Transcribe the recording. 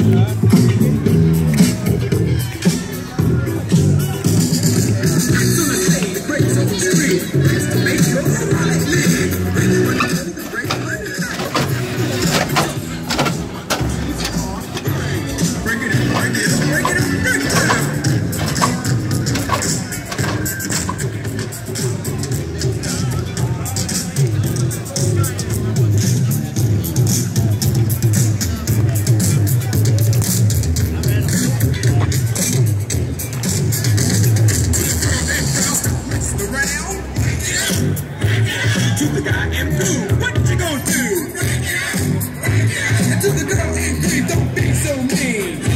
Amen. to the girl, please don't be so mean.